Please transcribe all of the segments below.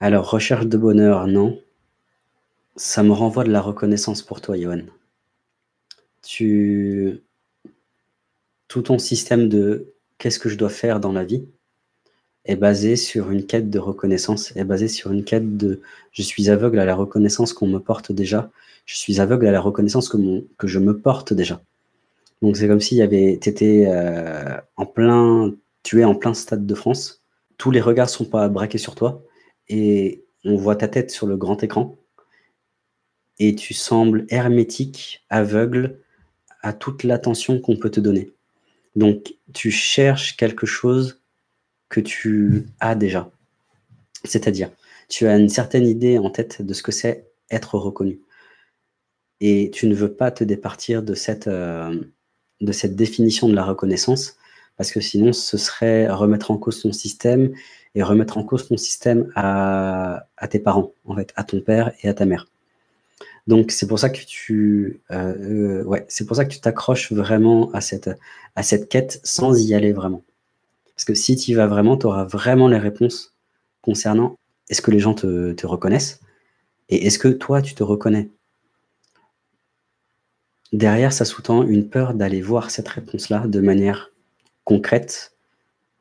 Alors, recherche de bonheur, non. Ça me renvoie de la reconnaissance pour toi, Johan. Tu... Tout ton système de qu'est-ce que je dois faire dans la vie est basé sur une quête de reconnaissance, est basé sur une quête de je suis aveugle à la reconnaissance qu'on me porte déjà, je suis aveugle à la reconnaissance que, je me porte déjà. Donc c'est comme s'il y avait, t'étais euh, en plein, tu es en plein stade de France, tous les regards sont pas braqués sur toi et on voit ta tête sur le grand écran et tu sembles hermétique, aveugle à toute l'attention qu'on peut te donner. Donc, tu cherches quelque chose que tu as déjà. C'est-à-dire, tu as une certaine idée en tête de ce que c'est être reconnu. Et tu ne veux pas te départir de cette, euh, définition de la reconnaissance, parce que sinon, ce serait remettre en cause ton système et remettre en cause ton système à, tes parents, en fait, à ton père et à ta mère. Donc c'est pour ça que tu, euh, euh, ouais, c'est pour ça que tu t'accroches vraiment à cette, à cette quête sans y aller vraiment. Parce que si tu y vas vraiment, tu auras vraiment les réponses concernant est-ce que les gens te, te reconnaissent et est-ce que toi tu te reconnais. Derrière, ça sous-tend une peur d'aller voir cette réponse-là de manière concrète,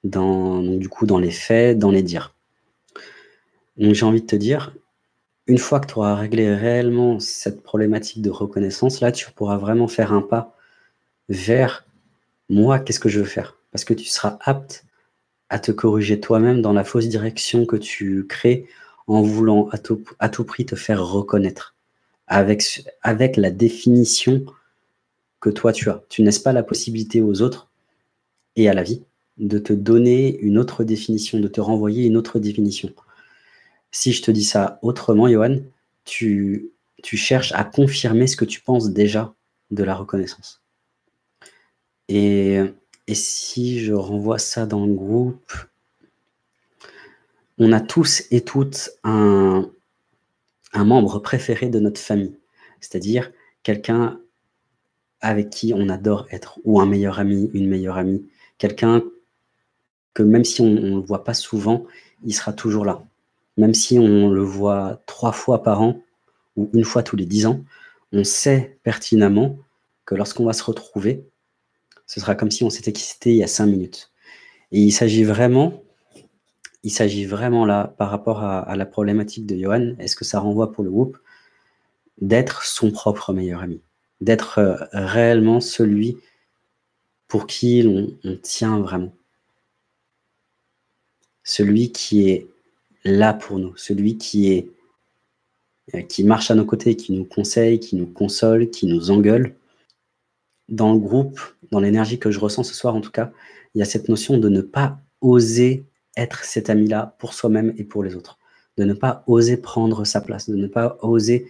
dans, du coup dans les faits, dans les dires. Donc j'ai envie de te dire, une fois que tu auras réglé réellement cette problématique de reconnaissance, là, tu pourras vraiment faire un pas vers moi, qu'est-ce que je veux faire? Parce que tu seras apte à te corriger toi-même dans la fausse direction que tu crées en voulant à tout, prix te faire reconnaître avec, avec la définition que toi tu as. Tu laisses pas la possibilité aux autres et à la vie de te donner une autre définition, de te renvoyer une autre définition. Si je te dis ça autrement, Johan, tu, tu cherches à confirmer ce que tu penses déjà de la reconnaissance. Et, et si je renvoie ça dans le groupe, on a tous et toutes un, un membre préféré de notre famille, c'est-à-dire quelqu'un avec qui on adore être, ou un meilleur ami, une meilleure amie, quelqu'un que même si on ne le voit pas souvent, il sera toujours là même si on le voit trois fois par an ou une fois tous les dix ans, on sait pertinemment que lorsqu'on va se retrouver, ce sera comme si on s'était quitté il y a cinq minutes. Et il s'agit vraiment, il s'agit vraiment là, par rapport à, la problématique de Johan, est-ce que ça renvoie pour le groupe, d'être son propre meilleur ami, d'être euh, réellement celui pour qui on tient vraiment. Celui qui est là pour nous, celui qui est euh, qui marche à nos côtés, qui nous conseille, qui nous console, qui nous engueule. Dans le groupe, dans l'énergie que je ressens ce soir en tout cas, il y a cette notion de ne pas oser être cet ami-là pour soi-même et pour les autres, de ne pas oser prendre sa place, de ne pas oser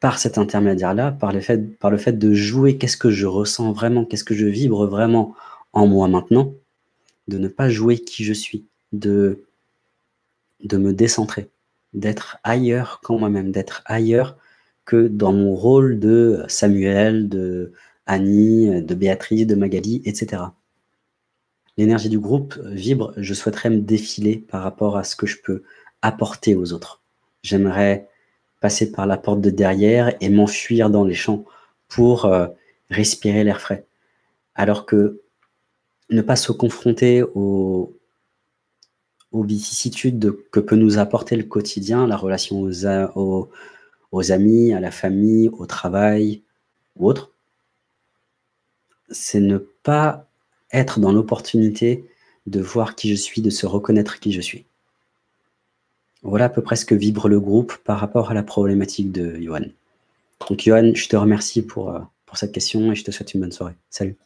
par cet intermédiaire-là, par, le fait, par le fait de jouer qu'est-ce que je ressens vraiment, qu'est-ce que je vibre vraiment en moi maintenant, de ne pas jouer qui je suis, de de me décentrer, d'être ailleurs qu'en moi-même, d'être ailleurs que dans mon rôle de Samuel, de Annie, de Béatrice, de Magali, etc. L'énergie du groupe vibre, je souhaiterais me défiler par rapport à ce que je peux apporter aux autres. J'aimerais passer par la porte de derrière et m'enfuir dans les champs pour euh, respirer l'air frais. Alors que ne pas se confronter aux, vicissitudes que peut nous apporter le quotidien, la relation aux, aux, amis, à la famille, au travail ou autre, c'est ne pas être dans l'opportunité de voir qui je suis, de se reconnaître qui je suis. Voilà à peu près ce que vibre le groupe par rapport à la problématique de Johan. Donc Johan, je te remercie pour, euh, pour cette question et je te souhaite une bonne soirée. Salut.